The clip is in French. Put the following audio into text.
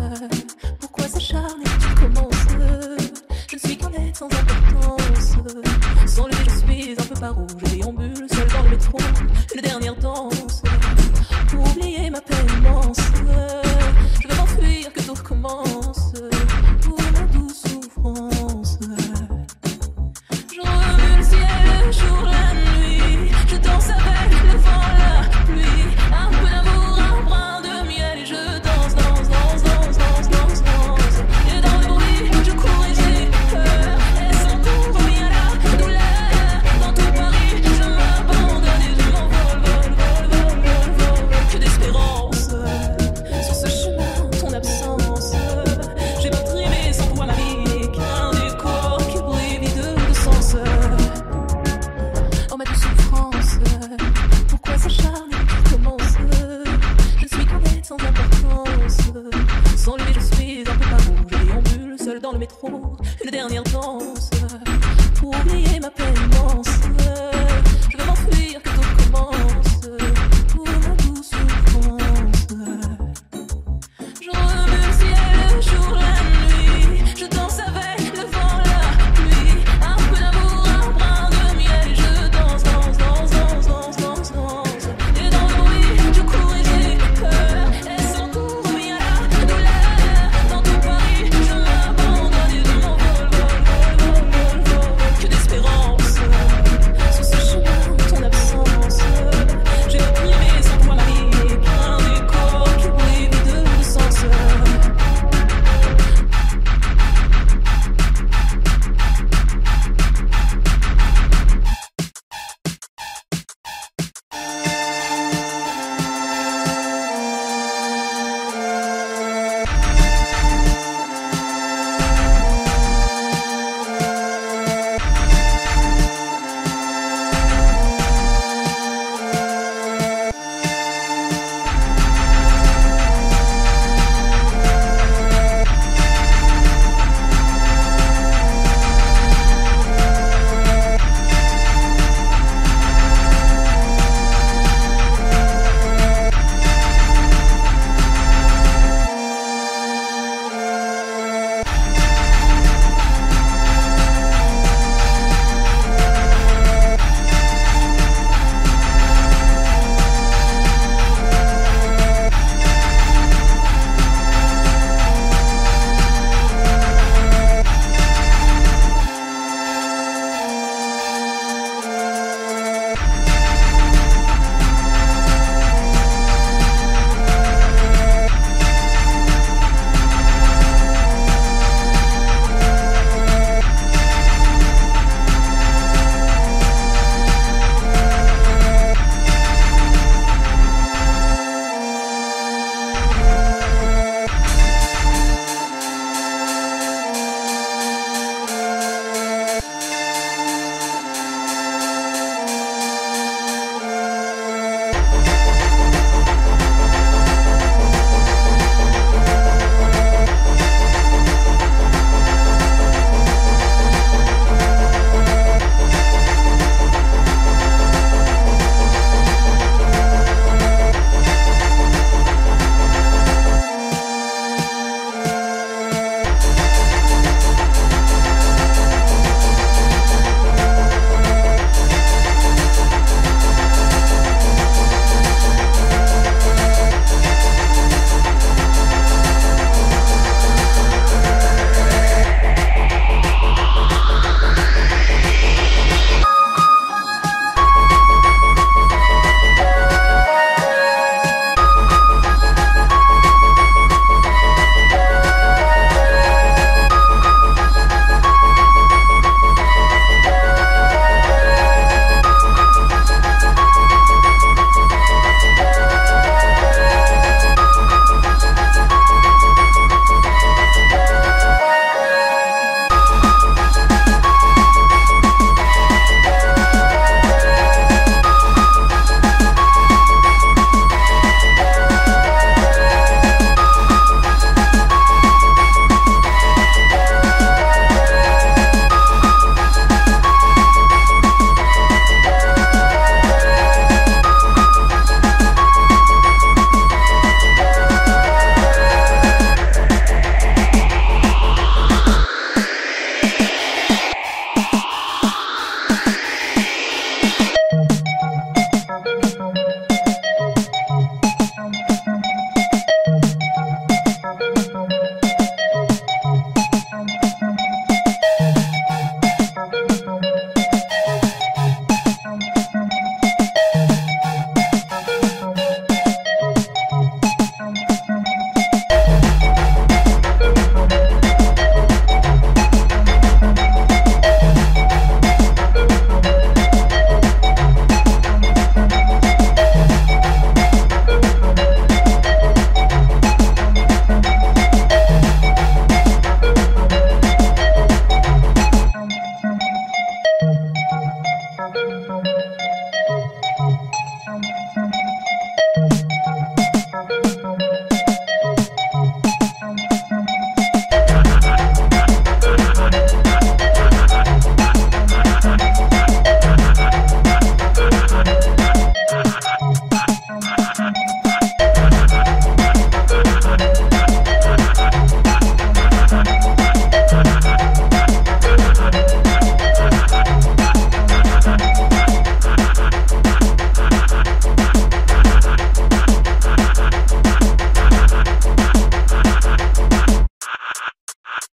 answer. Oublier ma peine immense,